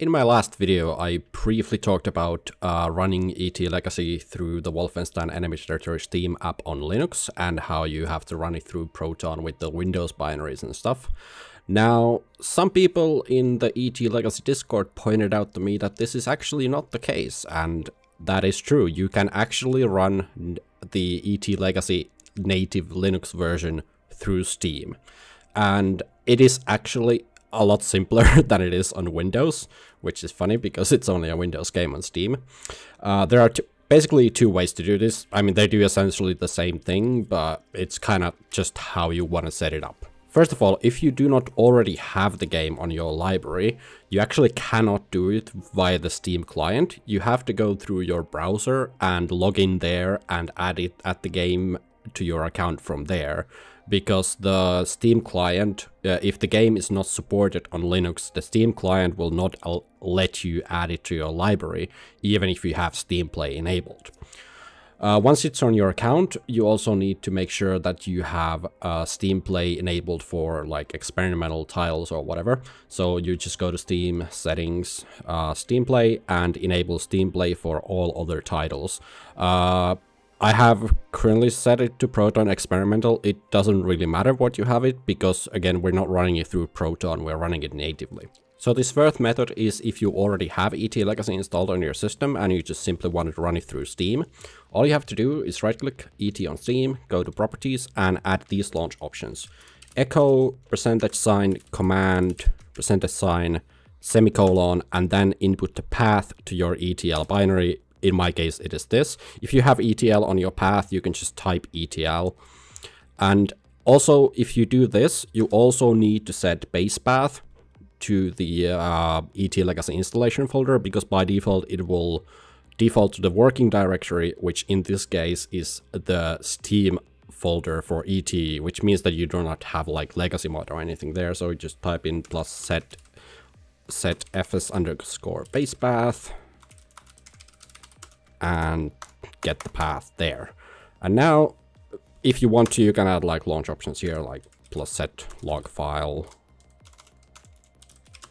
In my last video, I briefly talked about uh, running ET Legacy through the Wolfenstein Enemy Territory Steam app on Linux and how you have to run it through Proton with the Windows binaries and stuff. Now, some people in the ET Legacy Discord pointed out to me that this is actually not the case, and that is true. You can actually run the ET Legacy native Linux version through Steam. And it is actually a lot simpler than it is on Windows, which is funny because it's only a Windows game on Steam. Uh, there are basically two ways to do this. I mean, they do essentially the same thing, but it's kind of just how you want to set it up. First of all, if you do not already have the game on your library, you actually cannot do it via the Steam client. You have to go through your browser and log in there and add it at the game to your account from there because the Steam client, uh, if the game is not supported on Linux, the Steam client will not let you add it to your library, even if you have Steam Play enabled. Uh, once it's on your account, you also need to make sure that you have uh, Steam Play enabled for like experimental titles or whatever. So you just go to Steam settings, uh, Steam Play, and enable Steam Play for all other titles. I have currently set it to Proton Experimental. It doesn't really matter what you have it, because again, we're not running it through Proton, we're running it natively. So this first method is if you already have ET Legacy installed on your system and you just simply want to run it through Steam. All you have to do is right click ET on Steam, go to properties and add these launch options. Echo, percentage sign, command, percentage sign, semicolon, and then input the path to your ETL binary in my case, it is this. If you have ETL on your path, you can just type ETL. And also, if you do this, you also need to set base path to the uh, ET Legacy installation folder, because by default, it will default to the working directory, which in this case is the Steam folder for ET, which means that you do not have like legacy mod or anything there. So you just type in plus set set fs underscore base path and get the path there. And now, if you want to, you can add like launch options here, like plus set log file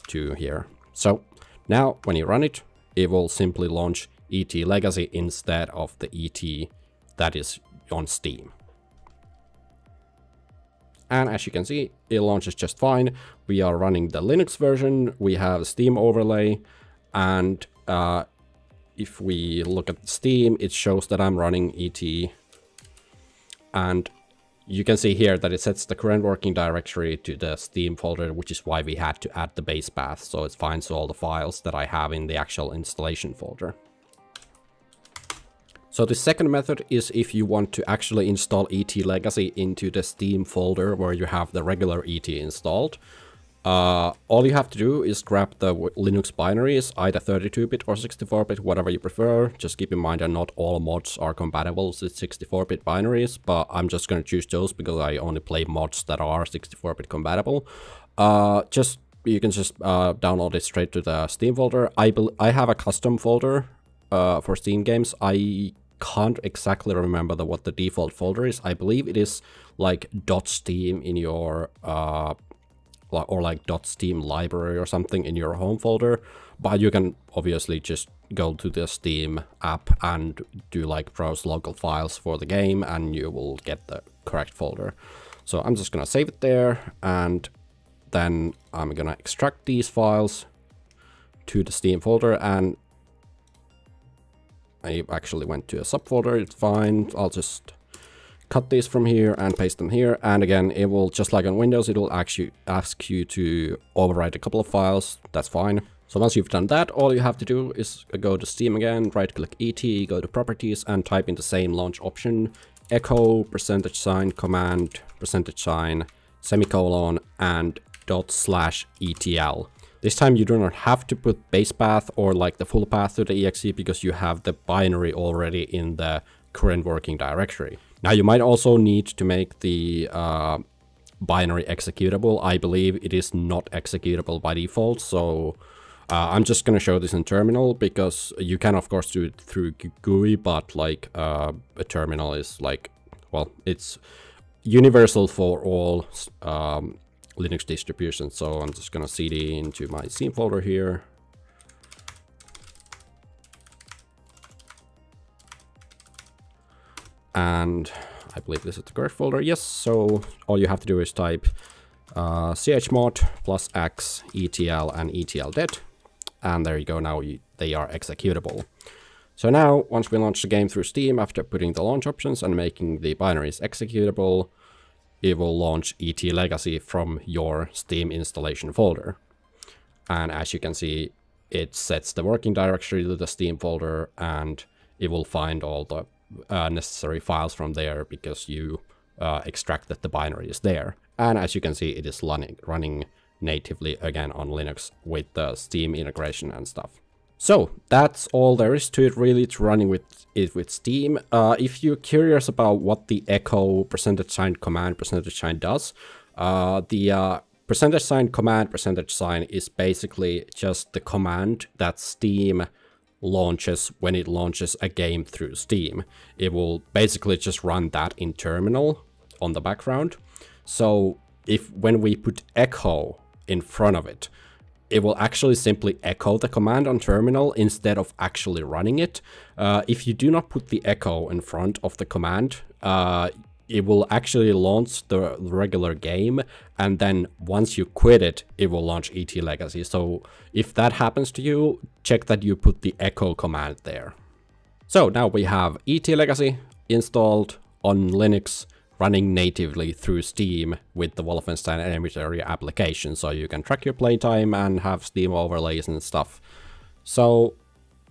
to here. So now when you run it, it will simply launch ET Legacy instead of the ET that is on Steam. And as you can see, it launches just fine. We are running the Linux version, we have Steam overlay, and uh, if we look at Steam, it shows that I'm running ET. And you can see here that it sets the current working directory to the Steam folder, which is why we had to add the base path, so it finds all the files that I have in the actual installation folder. So the second method is if you want to actually install ET Legacy into the Steam folder where you have the regular ET installed. Uh, all you have to do is grab the Linux binaries, either 32-bit or 64-bit, whatever you prefer. Just keep in mind that not all mods are compatible with 64-bit binaries, but I'm just going to choose those because I only play mods that are 64-bit compatible. Uh, just you can just uh, download it straight to the Steam folder. I I have a custom folder uh, for Steam games. I can't exactly remember the, what the default folder is. I believe it is like .steam in your uh, or like .steam library or something in your home folder, but you can obviously just go to the Steam app and do like browse local files for the game and you will get the correct folder. So I'm just gonna save it there and then I'm gonna extract these files to the Steam folder and I actually went to a subfolder, it's fine, I'll just cut these from here and paste them here. And again, it will, just like on Windows, it will actually ask you to overwrite a couple of files. That's fine. So once you've done that, all you have to do is go to Steam again, right click ET, go to properties and type in the same launch option, echo, percentage sign, command, percentage sign, semicolon, and dot slash ETL. This time you do not have to put base path or like the full path to the exe because you have the binary already in the current working directory. Now you might also need to make the uh, binary executable. I believe it is not executable by default, so uh, I'm just gonna show this in terminal because you can of course do it through GUI, but like uh, a terminal is like, well, it's universal for all um, Linux distributions. So I'm just gonna cd into my Steam folder here, and I believe this is the correct folder. Yes, so all you have to do is type uh, chmod plus x etl and etl and there you go, now you, they are executable. So now, once we launch the game through Steam after putting the launch options and making the binaries executable, it will launch ET Legacy from your Steam installation folder. And as you can see, it sets the working directory to the Steam folder and it will find all the uh, necessary files from there because you uh, extracted the binaries there. And as you can see, it is running, running natively again on Linux with the Steam integration and stuff. So that's all there is to it really to running with it with Steam. Uh, if you're curious about what the echo percentage sign command percentage sign does, uh, the uh, percentage sign command percentage sign is basically just the command that Steam launches when it launches a game through Steam. It will basically just run that in terminal on the background. So if when we put echo in front of it, it will actually simply echo the command on terminal instead of actually running it. Uh, if you do not put the echo in front of the command, uh, it will actually launch the regular game and then once you quit it, it will launch ET Legacy. So if that happens to you, check that you put the echo command there. So now we have ET Legacy installed on Linux running natively through Steam with the Wolfenstein Enemy Territory application, so you can track your playtime and have Steam overlays and stuff. So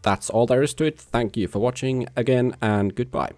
that's all there is to it. Thank you for watching again, and goodbye.